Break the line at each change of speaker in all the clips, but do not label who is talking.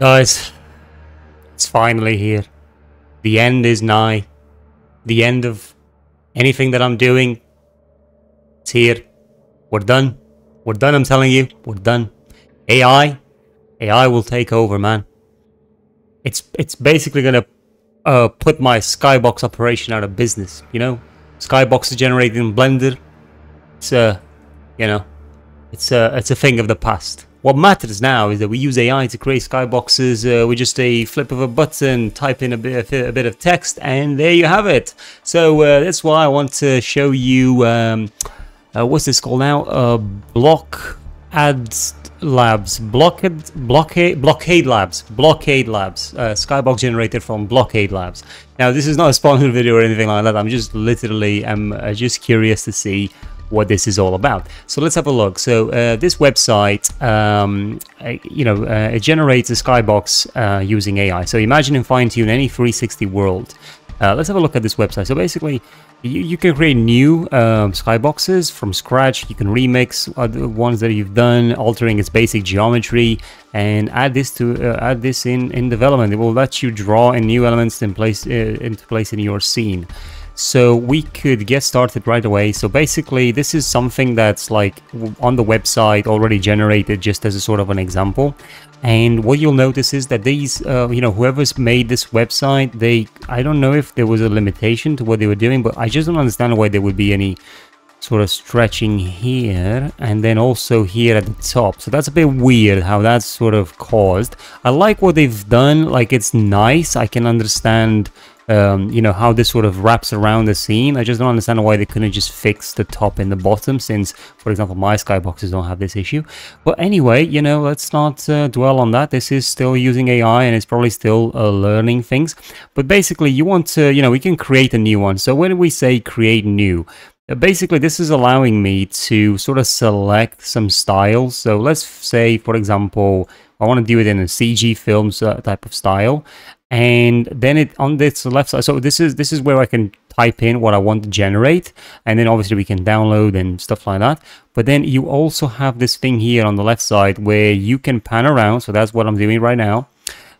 Guys, it's finally here. The end is nigh. The end of anything that I'm doing. It's here. We're done. We're done, I'm telling you. We're done. AI. AI will take over, man. It's it's basically gonna uh, put my Skybox operation out of business, you know? Skybox is generated Blender. It's a, you know, it's a, it's a thing of the past. What matters now is that we use AI to create skyboxes uh, with just a flip of a button, type in a bit, of, a bit of text, and there you have it. So uh, that's why I want to show you, um, uh, what's this called now? Uh, block ads labs blockade blockade blockade labs blockade labs uh, skybox generated from blockade labs now this is not a sponsored video or anything like that i'm just literally I'm uh, just curious to see what this is all about. So let's have a look. So uh, this website, um, uh, you know, uh, it generates a skybox uh, using AI. So imagine and fine tune any 360 world. Uh, let's have a look at this website. So basically, you, you can create new um, skyboxes from scratch. You can remix other ones that you've done, altering its basic geometry, and add this to uh, add this in in development. It will let you draw in new elements in place into place in your scene. So we could get started right away. So basically this is something that's like on the website already generated just as a sort of an example. And what you'll notice is that these, uh, you know, whoever's made this website, they, I don't know if there was a limitation to what they were doing, but I just don't understand why there would be any sort of stretching here and then also here at the top so that's a bit weird how that's sort of caused i like what they've done like it's nice i can understand um, you know, how this sort of wraps around the scene. I just don't understand why they couldn't just fix the top and the bottom since, for example, my skyboxes don't have this issue. But anyway, you know, let's not uh, dwell on that. This is still using AI and it's probably still uh, learning things. But basically, you want to, you know, we can create a new one. So when we say create new, uh, basically this is allowing me to sort of select some styles so let's say for example I want to do it in a CG films uh, type of style and then it on this left side so this is this is where i can type in what i want to generate. And then obviously we can download and stuff like that. But then you also have this thing here on the left side where you can pan around. So that's what i'm doing right now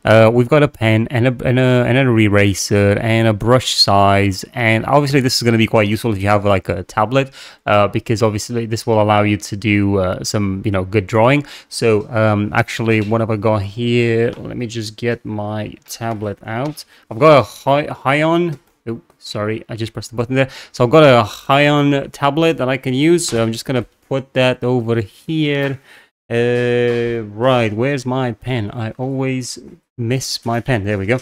uh, we've got a pen and a, and a, and an eraser and a brush size. And obviously this is going to be quite useful if you have like a tablet uh, because obviously this will allow you to do uh, some you know good drawing. So um, actually what have I got here? Let me just get my tablet out. I've got a Huion oh, sorry I just pressed the button there. So I've got a Huion tablet that I can use. So I'm just gonna put that over here. Uh, right, where's my pen? I always miss my pen. There we go.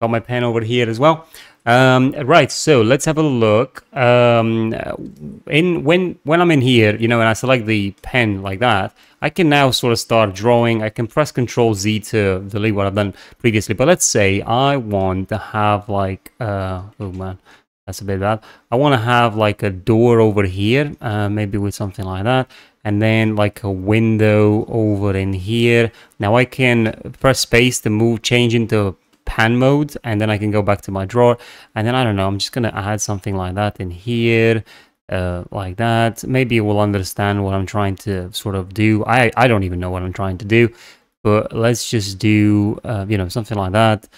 Got my pen over here as well. Um, right, so let's have a look. Um, in when when I'm in here, you know, and I select the pen like that, I can now sort of start drawing. I can press Control Z to delete what I've done previously. But let's say I want to have like, uh, oh man, that's a bit bad. I want to have like a door over here, uh, maybe with something like that and then like a window over in here. Now I can press space to move, change into pan mode, and then I can go back to my drawer. And then I don't know, I'm just gonna add something like that in here, uh, like that. Maybe it will understand what I'm trying to sort of do. I, I don't even know what I'm trying to do, but let's just do, uh, you know, something like that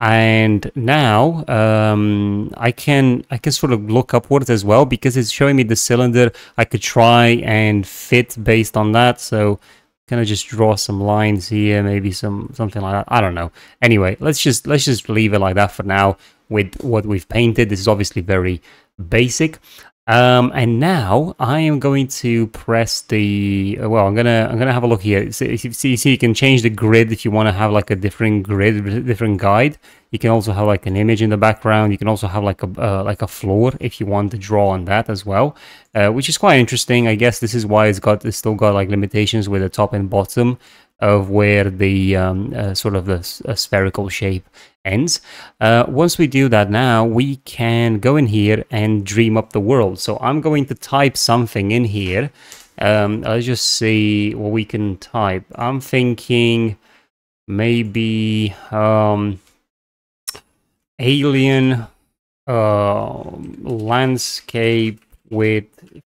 and now um, I can I can sort of look upwards as well because it's showing me the cylinder. I could try and fit based on that. So kind of just draw some lines here? Maybe some something like that. I don't know. Anyway let's just let's just leave it like that for now with what we've painted. This is obviously very basic um, and now I am going to press the, well, I'm gonna, I'm gonna have a look here. So, see, see, you can change the grid if you want to have like a different grid, different guide. You can also have like an image in the background. You can also have like a, uh, like a floor if you want to draw on that as well, uh, which is quite interesting. I guess this is why it's got, it's still got like limitations with the top and bottom of where the um, uh, sort of the spherical shape ends. Uh, once we do that now, we can go in here and dream up the world. So I'm going to type something in here. Um, let's just see what we can type. I'm thinking maybe um, alien uh, landscape with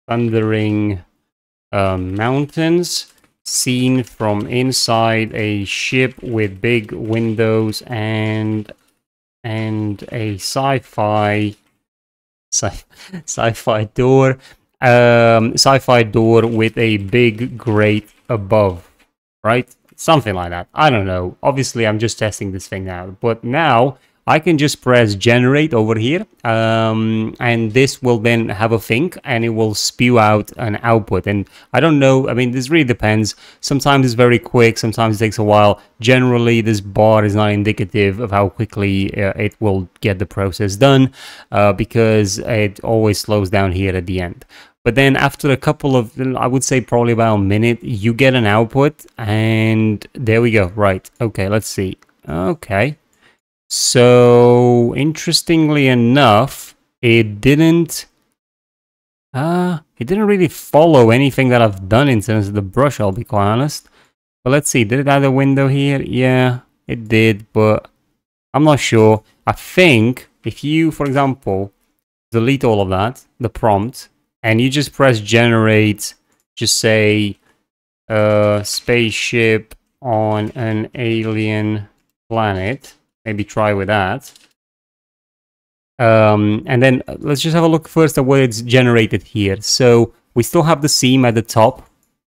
thundering uh, mountains seen from inside a ship with big windows and and a sci-fi sci- sci-fi door um sci-fi door with a big grate above right? Something like that. I don't know. Obviously i'm just testing this thing out. But now I can just press generate over here um, and this will then have a think and it will spew out an output. And I don't know I mean this really depends. Sometimes it's very quick sometimes it takes a while. Generally this bar is not indicative of how quickly uh, it will get the process done uh, because it always slows down here at the end. But then after a couple of I would say probably about a minute you get an output and there we go. Right. Okay let's see. Okay so, interestingly enough, it didn't... Uh, it didn't really follow anything that I've done in terms of the brush, I'll be quite honest. But let's see, did it add a window here? Yeah, it did, but I'm not sure. I think if you, for example, delete all of that, the prompt, and you just press generate, just say, uh, spaceship on an alien planet, maybe try with that. Um, and then uh, let's just have a look first at what it's generated here. So we still have the seam at the top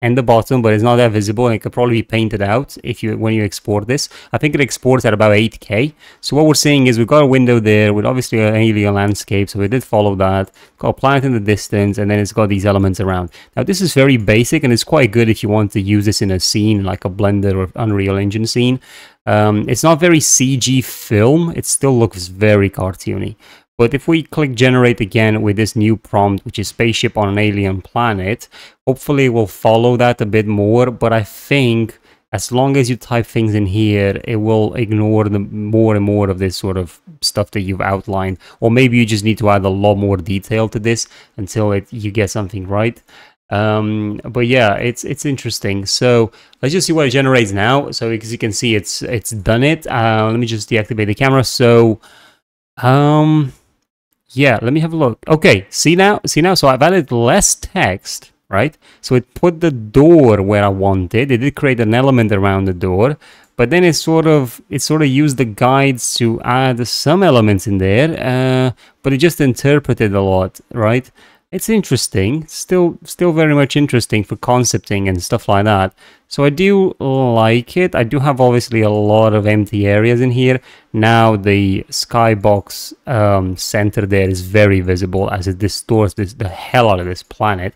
and the bottom, but it's not that visible and it could probably be painted out if you when you export this. I think it exports at about 8K. So what we're seeing is we've got a window there with obviously an alien landscape, so we did follow that. Got a planet in the distance, and then it's got these elements around. Now this is very basic and it's quite good if you want to use this in a scene like a Blender or Unreal Engine scene. Um, it's not very CG film, it still looks very cartoony. But if we click generate again with this new prompt, which is spaceship on an alien planet, hopefully we'll follow that a bit more. But I think as long as you type things in here, it will ignore the more and more of this sort of stuff that you've outlined. Or maybe you just need to add a lot more detail to this until it, you get something right. Um, but yeah, it's it's interesting. So let's just see what it generates now. So as you can see, it's it's done it. Uh, let me just deactivate the camera. So um, yeah, let me have a look. Okay, see now, see now. So I've added less text, right? So it put the door where I wanted. It did create an element around the door, but then it sort of it sort of used the guides to add some elements in there, uh, but it just interpreted a lot, right? It's interesting. Still still very much interesting for concepting and stuff like that. So i do like it. I do have obviously a lot of empty areas in here. Now the skybox um, center there is very visible as it distorts this, the hell out of this planet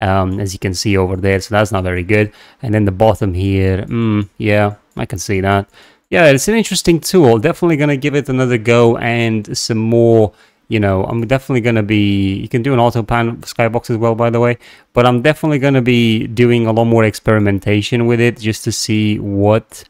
um, as you can see over there. So that's not very good. And then the bottom here mm, yeah i can see that. Yeah it's an interesting tool. Definitely gonna give it another go and some more you know, I'm definitely going to be, you can do an auto pan skybox as well, by the way, but I'm definitely going to be doing a lot more experimentation with it just to see what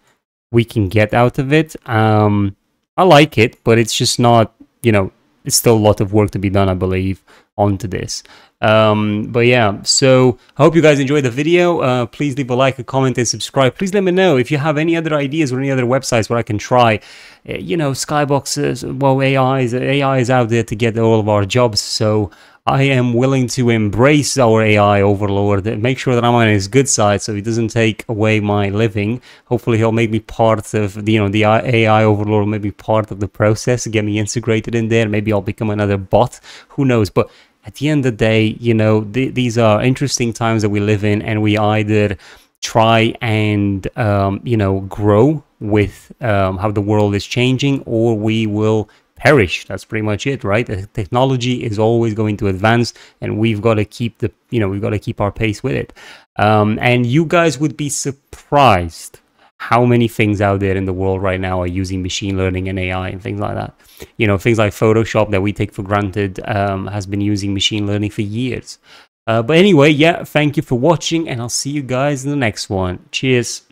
we can get out of it. Um, I like it, but it's just not, you know, it's still a lot of work to be done, I believe, onto this. Um, but yeah, so I hope you guys enjoyed the video. Uh, please leave a like, a comment, and subscribe. Please let me know if you have any other ideas or any other websites where I can try. Uh, you know, skyboxes, well, AI is, AI is out there to get all of our jobs, so I am willing to embrace our AI overlord, and make sure that I'm on his good side so he doesn't take away my living. Hopefully he'll make me part of, the, you know, the AI overlord, maybe part of the process, get me integrated in there. Maybe I'll become another bot, who knows. But at the end of the day, you know, th these are interesting times that we live in, and we either try and um, you know grow with um, how the world is changing, or we will perish. That's pretty much it, right? The technology is always going to advance, and we've got to keep the you know we've got to keep our pace with it. Um, and you guys would be surprised how many things out there in the world right now are using machine learning and AI and things like that. You know, things like Photoshop that we take for granted um, has been using machine learning for years. Uh, but anyway, yeah, thank you for watching, and I'll see you guys in the next one. Cheers.